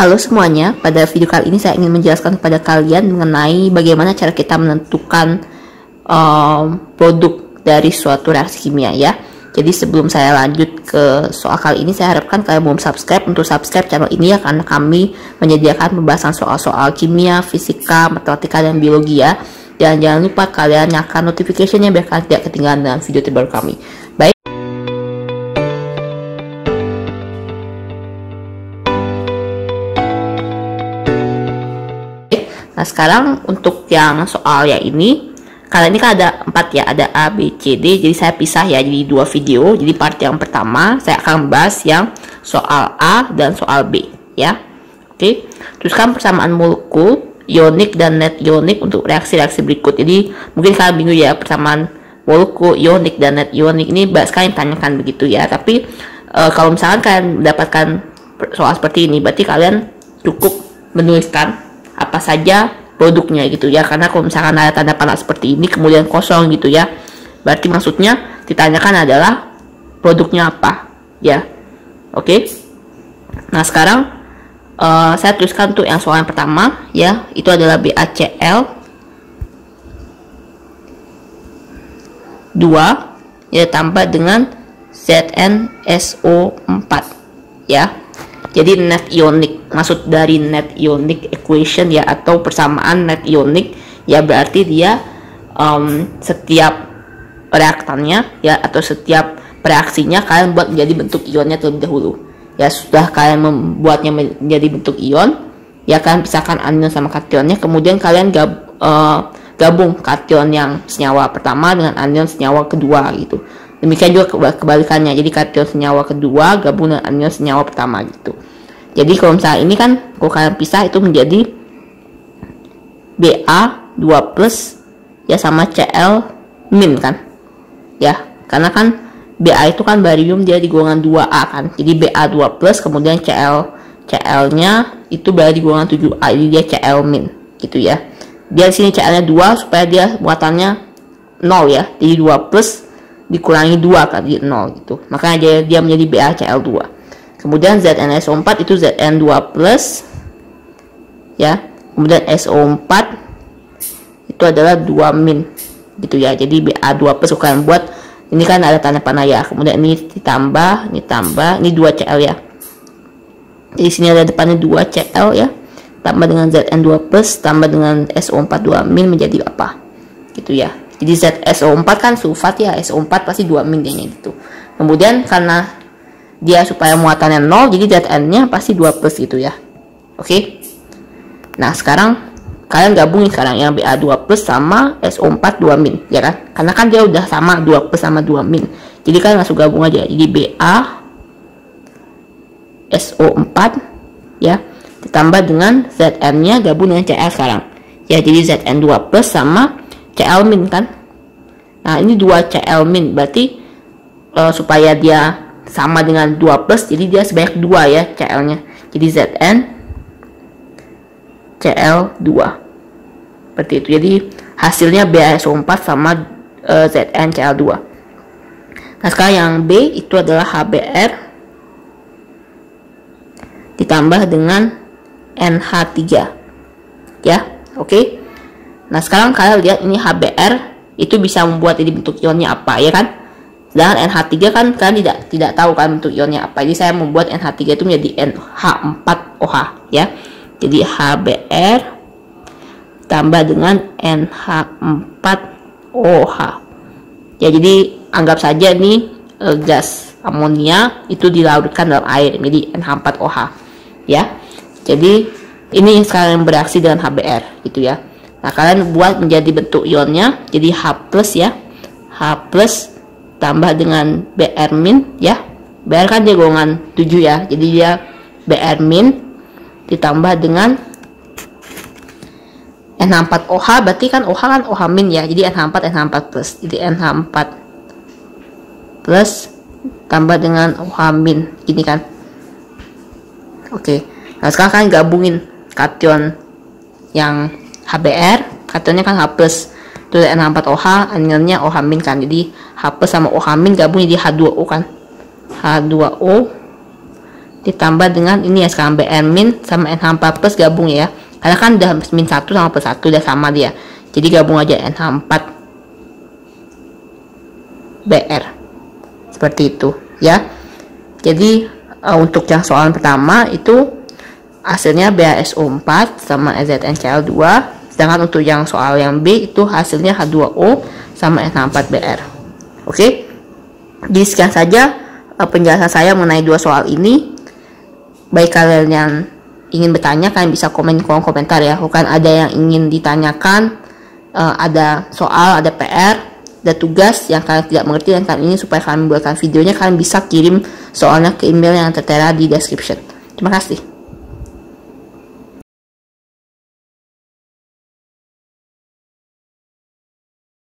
Halo semuanya, pada video kali ini saya ingin menjelaskan kepada kalian mengenai bagaimana cara kita menentukan um, produk dari suatu reaksi kimia ya. Jadi sebelum saya lanjut ke soal kali ini, saya harapkan kalian belum subscribe untuk subscribe channel ini ya karena kami menyediakan pembahasan soal-soal kimia, fisika, matematika, dan biologi ya. Dan jangan lupa kalian nyalakan notificationnya biar kalian tidak ketinggalan dengan video terbaru kami. Nah sekarang untuk yang soal ya ini kalian ini kan ada empat ya ada A B C D jadi saya pisah ya jadi dua video. Jadi part yang pertama saya akan bahas yang soal A dan soal B ya. Oke terus kan persamaan molekul ionik dan net ionik untuk reaksi-reaksi berikut. Jadi mungkin kalian bingung ya persamaan molekul ionik dan net ionik ini banyak sekali tanyakan begitu ya. Tapi e, kalau misalkan kalian mendapatkan soal seperti ini berarti kalian cukup menuliskan apa saja produknya gitu ya. Karena kalau misalkan ada tanda panah seperti ini kemudian kosong gitu ya. Berarti maksudnya ditanyakan adalah produknya apa ya. Oke? Okay? nah sekarang uh, saya tuliskan untuk yang soal yang pertama ya. Itu adalah BACL 2 ya tambah dengan ZnSO4 ya. Jadi net ionic, maksud dari net ionic equation ya atau persamaan net ionic ya berarti dia um, setiap reaktannya ya atau setiap reaksinya kalian buat menjadi bentuk ionnya terlebih dahulu. Ya sudah kalian membuatnya menjadi bentuk ion, ya kalian pisahkan anion sama kationnya, kemudian kalian gab, uh, gabung kation yang senyawa pertama dengan anion senyawa kedua gitu. Demikian juga kebalikannya. Jadi kation senyawa kedua gabung dengan anion senyawa pertama gitu. Jadi kalau misalnya ini kan kalau kalian pisah itu menjadi Ba 2 plus ya sama Cl min kan. Ya, karena kan Ba itu kan barium dia di golongan 2A kan. Jadi Ba 2 plus kemudian Cl Cl-nya itu berada di golongan 7A. Jadi dia Cl min gitu ya. Dia di sini Cl-nya 2 supaya dia muatannya 0 ya. Jadi 2 plus dikurangi 2 kan jadi 0 gitu makanya dia, dia menjadi BaCl2 kemudian ZnSO4 itu Zn2 plus ya. Kemudian SO4 itu adalah 2 min gitu ya. Jadi Ba2 plus kalian buat ini kan ada tanda panah ya. Kemudian ini ditambah ini tambah ini 2 Cl ya. Di sini ada depannya 2 Cl ya. Tambah dengan Zn2 plus tambah dengan SO4 2 min menjadi apa? Gitu ya. Jadi ZSO4 kan sulfat ya. SO4 pasti 2 min dia gitu. Kemudian karena dia supaya muatannya 0 jadi Zn nya pasti 2 plus gitu ya. Oke? Okay? nah sekarang kalian gabungin sekarang yang Ba2 plus sama SO4 2 min ya kan? Karena kan dia udah sama 2 plus sama 2 min. Jadi kalian langsung gabung aja. Jadi Ba SO4 ya ditambah dengan Zn nya gabung dengan Cl sekarang. Ya jadi Zn2 plus sama Cl min kan? Nah ini 2 Cl min berarti uh, supaya dia sama dengan 2 plus jadi dia sebanyak 2 ya Cl nya jadi Zn Cl2 seperti itu. Jadi hasilnya BaSO4 sama uh, Zn Cl2 nah sekarang yang B itu adalah HBr ditambah dengan NH3 ya oke. Okay? Nah sekarang kalian lihat ini HBr itu bisa membuat ini bentuk ionnya apa ya kan? Sedangkan NH3 kan kalian tidak tidak tahu kan bentuk ionnya apa. Jadi saya membuat NH3 itu menjadi NH4OH ya. Jadi HBr tambah dengan NH4OH. Ya jadi anggap saja ini e, gas amonia itu dilarutkan dalam air jadi NH4OH ya. Jadi ini sekarang bereaksi dengan HBr gitu ya. Nah, kalian buat menjadi bentuk ionnya jadi H ya. H tambah dengan Br min ya. Br kan golongan 7 ya. Jadi dia Br min ditambah dengan NH4OH berarti kan OH kan OH min ya. Jadi NH4 NH4 plus. Jadi NH4 plus tambah dengan OH min gini kan. Oke. Nah, sekarang kalian gabungin kation yang HBr kationnya kan H plus itu N4OH anilnya OH min kan. Jadi H plus sama OH min gabung jadi H2O kan. H2O ditambah dengan ini ya sekarang BR min sama NH4 plus gabung ya. Karena kan udah min 1 sama plus 1 udah sama dia. Jadi gabung aja NH4 BR seperti itu ya. Jadi uh, untuk yang soal pertama itu hasilnya BASO 4 sama EZNCl 2 sedangkan untuk yang soal yang B itu hasilnya H2O sama NH4BR oke? Okay? jadi sekian saja uh, penjelasan saya mengenai dua soal ini. Baik kalian yang ingin bertanya kalian bisa komen di kolom komentar ya. Bukan ada yang ingin ditanyakan uh, ada soal ada PR ada tugas yang kalian tidak mengerti dan kalian ini supaya kalian membuatkan videonya kalian bisa kirim soalnya ke email yang tertera di description. Terima kasih